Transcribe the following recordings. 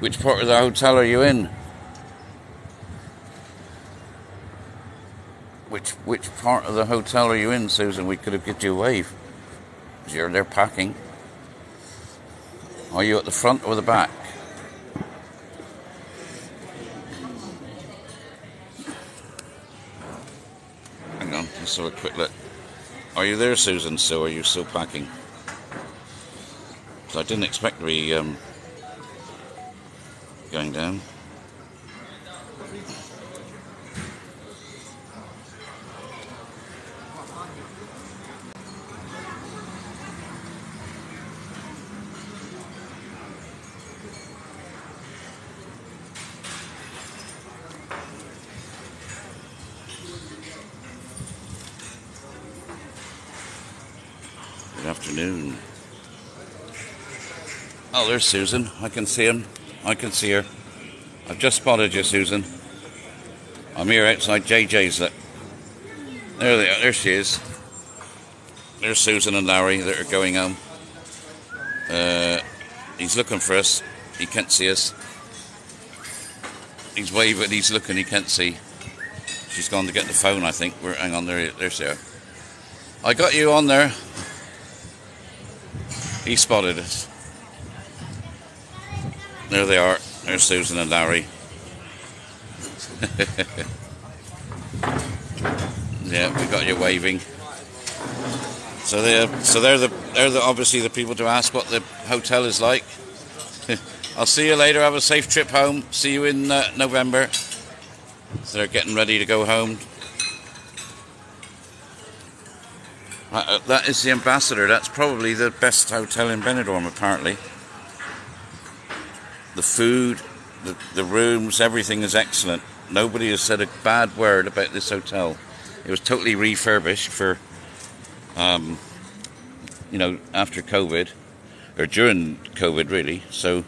Which part of the hotel are you in? Which which part of the hotel are you in, Susan? We could have given you a wave. You're there packing. Are you at the front or the back? Hang on, let's have a quick look. Are you there, Susan? So are you still packing? I didn't expect to be um, going down. Good afternoon. Oh, there's Susan. I can see him. I can see her. I've just spotted you, Susan. I'm here outside JJ's. There they are. There she is. There's Susan and Larry that are going home. Uh, he's looking for us. He can't see us. He's waving. He's looking. He can't see. She's gone to get the phone. I think. We're hang on. There. There's there. I got you on there. He spotted us. There they are. There's Susan and Larry. yeah, we got you waving. So they're so they're the they're the, obviously the people to ask what the hotel is like. I'll see you later. Have a safe trip home. See you in uh, November. So they're getting ready to go home. Uh, uh, that is the ambassador. That's probably the best hotel in Benidorm, apparently. The food, the, the rooms, everything is excellent. Nobody has said a bad word about this hotel. It was totally refurbished for, um, you know, after COVID, or during COVID, really. So,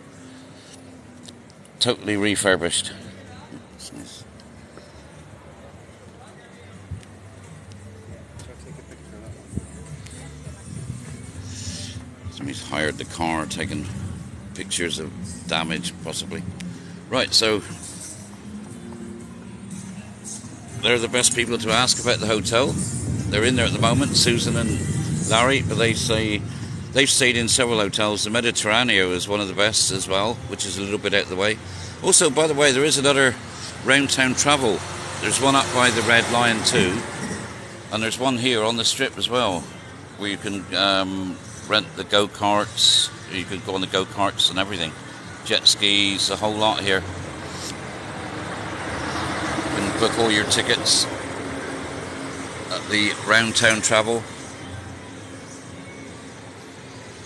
totally refurbished. Somebody's hired the car, taking pictures of damage, possibly. Right, so they're the best people to ask about the hotel. They're in there at the moment, Susan and Larry, but they say they've stayed in several hotels. The Mediterranean is one of the best as well, which is a little bit out of the way. Also, by the way, there is another round town travel. There's one up by the Red Lion too, and there's one here on the strip as well, where you can um, rent the go karts. You can go on the go karts and everything, jet skis, a whole lot here. You can book all your tickets at the round town travel.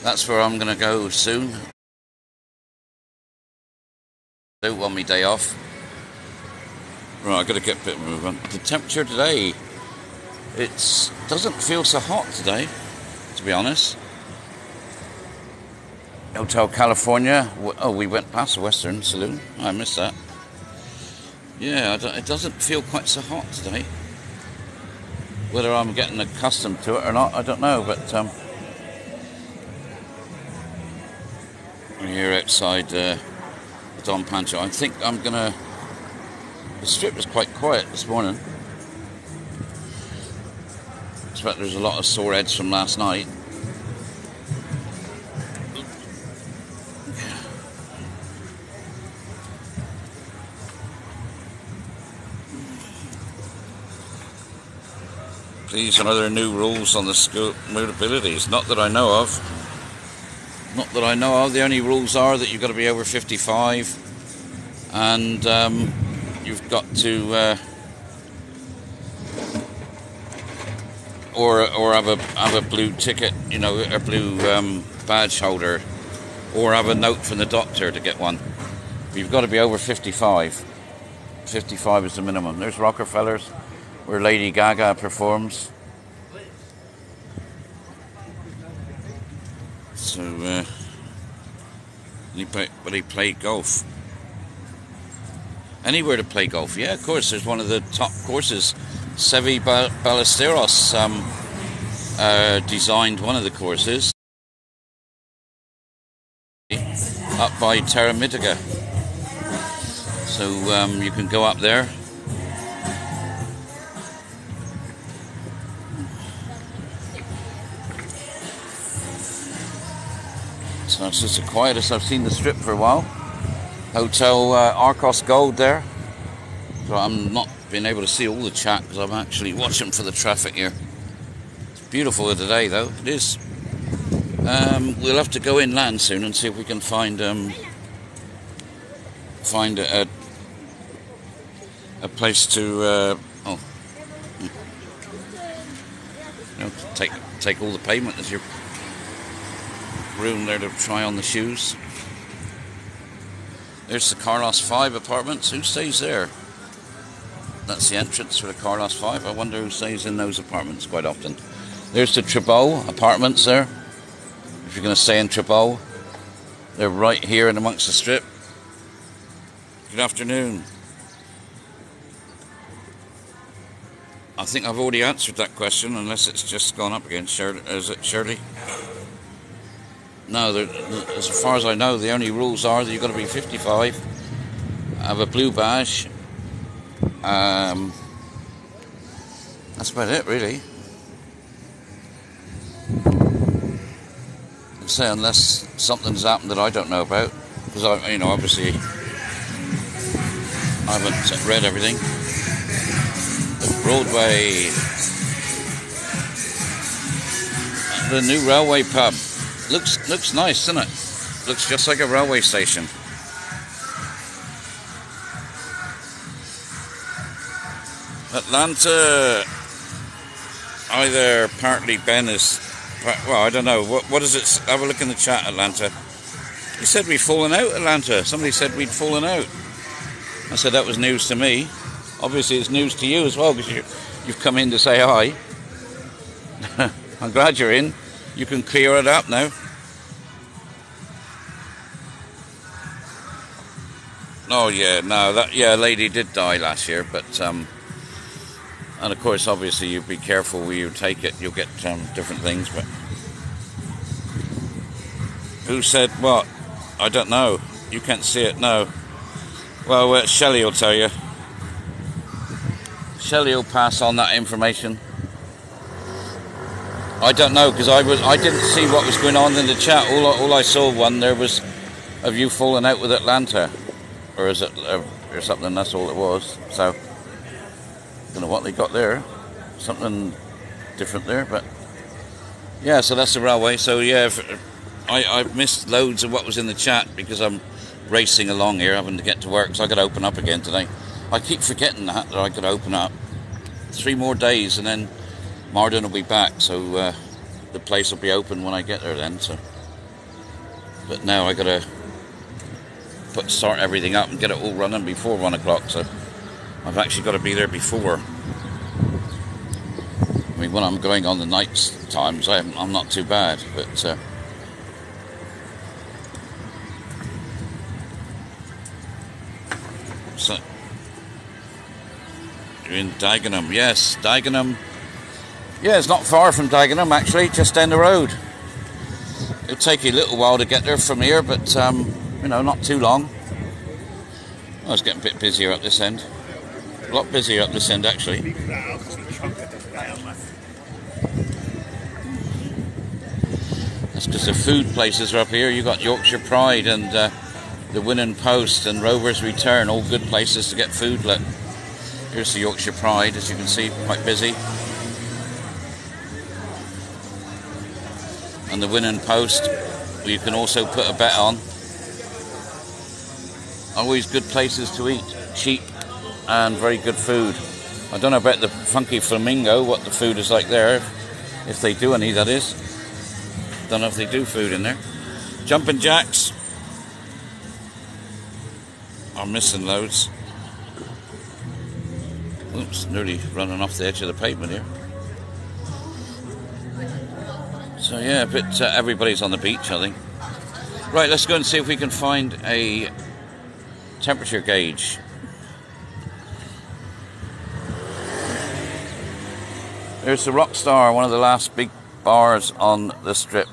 That's where I'm going to go soon. Do on my day off. Right, I've got to get a bit movement. The temperature today, it doesn't feel so hot today, to be honest. Hotel California. Oh, we went past the Western Saloon. I missed that. Yeah, it doesn't feel quite so hot today. Whether I'm getting accustomed to it or not, I don't know. But um, we're here outside uh, the Don Pancho. I think I'm gonna. The strip is quite quiet this morning. I expect there's a lot of sore heads from last night. These are other new rules on the school mobilities. Not that I know of. Not that I know of. The only rules are that you've got to be over 55 and um, you've got to uh, or or have a have a blue ticket, you know, a blue um, badge holder, or have a note from the doctor to get one. You've got to be over 55. 55 is the minimum. There's Rockafellas where Lady Gaga performs. So, uh, but he played golf. Anywhere to play golf, yeah, of course. There's one of the top courses. Seve Ballesteros um, uh, designed one of the courses up by Terra Mítica. So um, you can go up there. So it's just the quietest I've seen the strip for a while. Hotel uh, Arcos Gold there. So I'm not being able to see all the chat because I'm actually watching for the traffic here. It's beautiful today though, it is. Um, we'll have to go inland soon and see if we can find um, find a, a, a place to uh, oh you know, take take all the payment as your room there to try on the shoes. There's the Carlos 5 apartments. Who stays there? That's the entrance for the Carlos 5. I wonder who stays in those apartments quite often. There's the Tribau apartments there. If you're going to stay in Tribau, they're right here in amongst the strip. Good afternoon. I think I've already answered that question, unless it's just gone up again. Shirley, is it Shirley? No, as far as I know, the only rules are that you've got to be 55, have a blue badge. Um, that's about it, really. I say unless something's happened that I don't know about, because I, you know, obviously I haven't read everything. The Broadway, the new railway pub. Looks looks nice, doesn't it? Looks just like a railway station. Atlanta, either partly Ben is, well, I don't know. What what is it? Have a look in the chat, Atlanta. You said we'd fallen out, Atlanta. Somebody said we'd fallen out. I said that was news to me. Obviously, it's news to you as well because you, you've come in to say hi. I'm glad you're in. You can clear it up now. Oh yeah, no, that yeah, lady did die last year, but um, and of course, obviously, you'd be careful where you take it. You'll get um, different things, but who said what? I don't know. You can't see it. No. Well, uh, Shelley will tell you. Shelley will pass on that information. I don't know because I was I didn't see what was going on in the chat. All all I saw one there was of you falling out with Atlanta, or is it or something? That's all it was. So don't know what they got there. Something different there, but yeah. So that's the railway. So yeah, I I missed loads of what was in the chat because I'm racing along here, having to get to work. So I got to open up again today. I keep forgetting that that I could open up. Three more days and then Martin will be back, so uh, the place will be open when I get there then. So, but now I gotta put start everything up and get it all running before one o'clock. So I've actually got to be there before. I mean, when I'm going on the night times, I'm, I'm not too bad, but. Uh, so, you're in Dagenham, yes, Dagenham yeah, it's not far from Dagenham actually, just down the road. It'll take you a little while to get there from here, but um, you know, not too long. Oh, it's getting a bit busier up this end. A lot busier up this end actually. That's because the food places are up here. You've got Yorkshire Pride and uh, the Winning Post and Rover's Return, all good places to get food. Look, here's the Yorkshire Pride, as you can see, quite busy. And the winning post you can also put a bet on. Always good places to eat, cheap and very good food. I don't know about the Funky Flamingo, what the food is like there, if they do any, that is. Don't know if they do food in there. Jumping Jacks. I'm missing loads. Oops, nearly running off the edge of the pavement here. So yeah, but uh, everybody's on the beach, I think. Right, let's go and see if we can find a temperature gauge. There's the Rockstar, one of the last big bars on the strip.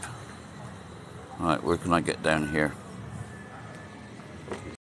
Right, where can I get down here?